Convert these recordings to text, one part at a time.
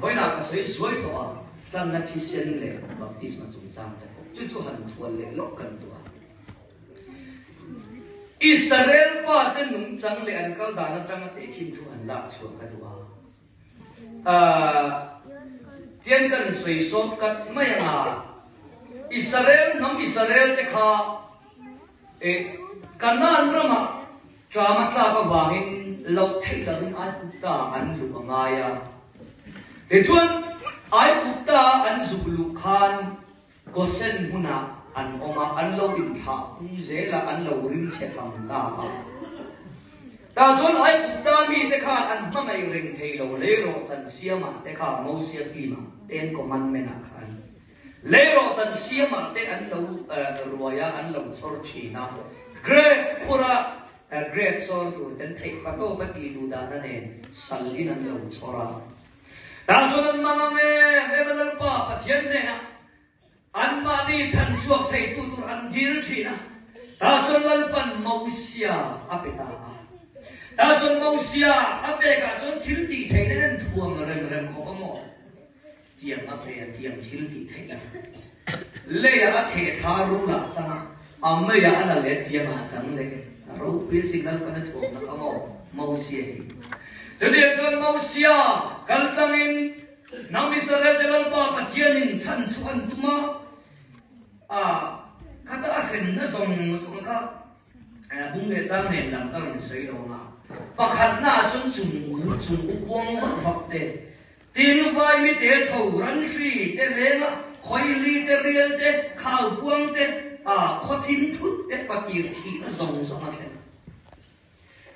với nào cả suy suy to a tan na thi sen le baptisma chúng sang ta chú chú hẳn thual lệ lo cần to a Israel và tên nung chang le an kal dana tang tế kim thu hẳn lạc chu ka to a a tian kan soi sot kat mai nga Israel nam Israel te kha mắt kanan có vàng in ka wangin là đúng ai cũng ta an lu ka à thế chuan ai kupta an zulu khan ko sen huna an oma an lo in tha kum ze la an lo rim che tham ta ma ta chuan ai kupta mi te khan an ma mai ring thei lo le ro chan sia ma te kha mo sia fi ma ten commandment a khan le ro chan sia ma te an lo ruaya an lo chor chi na gre khura great sor tu ten thei pa to pa ti du da na ne sal in an lo chora ta cho nên mà nghe nghe bắt đầu pa à thiên này na an ma đi chân chuộc thầy tu tu an dir chi na ta cho lần pan mau sia apeta ta cho mau sia ape cả cho thiên tỷ thầy nên thua mà rem rem khó có mỏ tiệm ape tiệm thiên tỷ thầy là lệ à thầy tha ru la chăng à mấy à là lệ tiệm à chẳng lệ ru biết sinh là cái thua nó có mausia. Jadi dengan mausia, kaltangin nami sare dengan pa patianin chan suan tuma a kata akhen na song song ka bung le chang ne lam tang sei lo ma pa khat na chun chung chung u pong ma phak te tin vai mi te thau ran shi te le la khoi li te riel te khau buang te a khotin thut te pakir thi song song akhen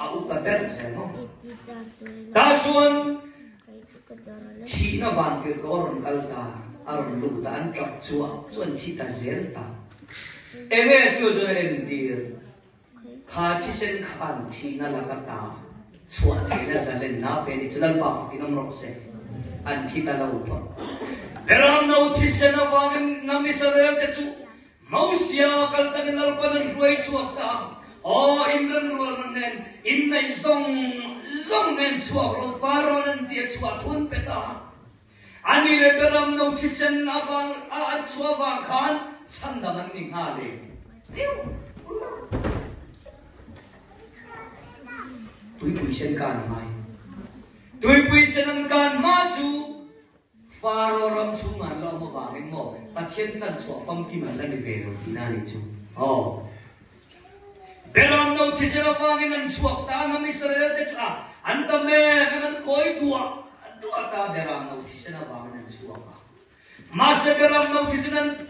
Ang papel sa mo. Tajuan, Tina van kir koron kalta, aron luta an kap chua, chuan tita zelta. Ege chu chu en dir, kha chi sen khan tina lakata, chua tina zalen na peni chudal pa kinom rokse, an tita la upa. Beram na uthi sen na wangin na misalel te chu, mausia kalta ginal panan ruay chuak ta, O imran rulan nen in nei song song nen chua ro faro nen tie chua thun peta ani le beram no thisen avang a chua wa khan chanda man ni ha le tiu tui pui chen kan mai. Tui pui chen kan ma chu faro ram chu man lo mo ba ngin mo. Ta chen tlan chua fam ki man la ni ve ro ki na ni chu oh. Belong to Tisha Pangin and Swakta, and Mr. Etetra, and the man and Koi Tua, Tuata, Belong to Tisha Pangin and Swakta. Master Belong to Tisha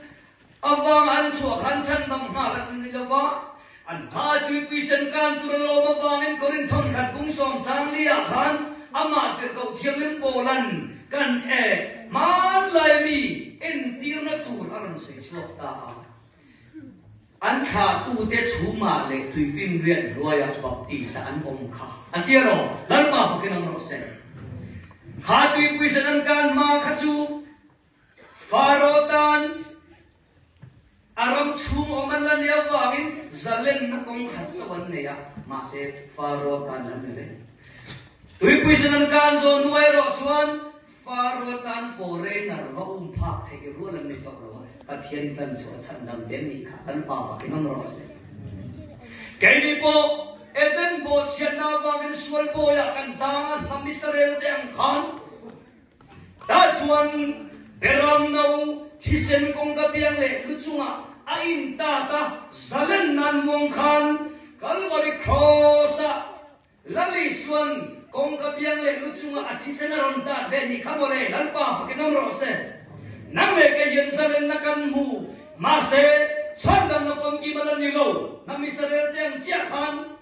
Avang and Swak, Hansan, the Maran Nilava, and Hati Pisan Kan to the Loma Bang and Corinthon, Katung Som, Sanglia Khan, Amat Kakotian in Poland, Kan E, Man Lime, in Tirna Tour, Aram Swakta. An kha tu te chu ma le tui fin rian roya baptisa an om kha. An tia ro, lan ma ko kinam ro se. Kha tui pui sen an kan ma kha chu. Faro tan. Aram chung oman lan ya wangin zalen na kong khat chawan ne ya. Ma se faro tan lan ne tui pui sen an kan zo nuai ro chuan. Faro tan foreigner va um phak thei ke ru lan ni tok ro ka thiên tan cho chan dam den ni kha kan pa wa kinam ro se kai ni po eden bo chen na wangin sual bo ya kan dangan nam israel te ang khan ta chuan beram nau thi sen kong ka biang le lu chunga a in ta ta zalen nan mong khan kalwari cross lali suan kong ka biang le lu chunga a thi sen ron ta ve ni khamore lan pa fakinam ro se. Nang le ke yen zalen na kan mu ma se chan dam na kom ki malan ni lo nam israel teng chia khan.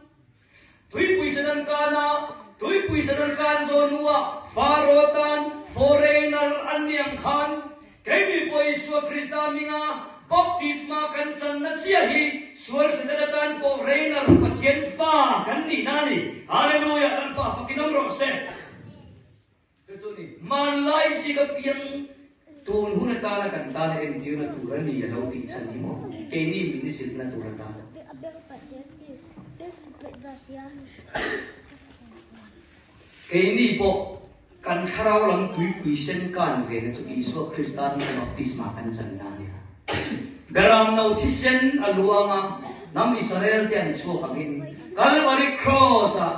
Tui pui senan kana, tui pui senan kan zo nuwa farotan foreigner anyang khan. Isua Krista minga baptisma kan chan na chia hi suar sa na tan fo reiner pathian fa. Kan ni na ni hallelujah dan pa fakinam ro se chu chu ni man lai si ka piang huna ta na kan ta na en tiu na tu ni ya lo ti chan ni mo ke ni min ni sil na tu ran ta na ke ni po kan tharau lam kui kui sen kan ve na chu isu krista ni ma baptisma kan na ni garam no thisen aluanga nam israel tian chu hangin kalvari cross a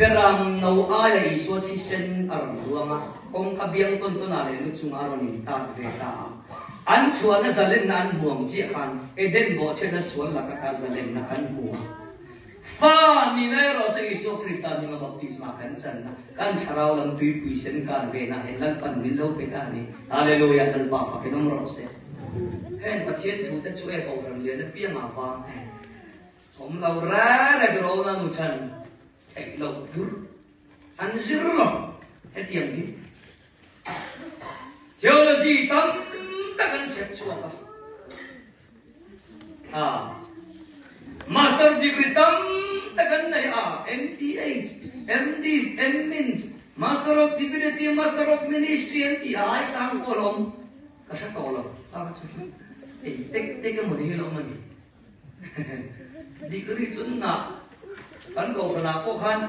garam no aya iso thisen aluanga kong kabiang ton ton ale nu chunga ro ni ta ve ta an chuan na zalen nan buang chi khan eden bo che na sual la ka ka zalen na kan bu fa ni na ro che iso krista ni ma baptisma kan chan na kan charao lam tui pui sen kan ve na hen lan pan min lo pe ta ni hallelujah dal ba fa ke nom ro se hen pa chen chu te chu e ko ram le na pia ma fa om lo ra na do na mu chan thai lo dur an zir lo he tiang ni theology tam ta kan se chu ba à master degree tam takan na ya MTH MD M means master of divinity master of ministry MT ai sang kolom kasa kolom ah eh tek tek mo ni lo đi cứ đi xuống na ấn cầu là cô khan